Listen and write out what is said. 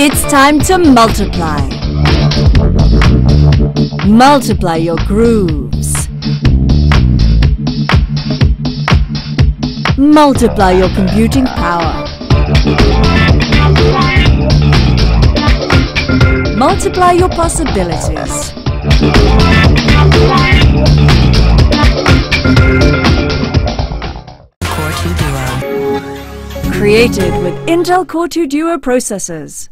It's time to multiply. Multiply your grooves. Multiply your computing power. Multiply your possibilities. Core 2 Duo. Created with Intel Core 2 Duo processors.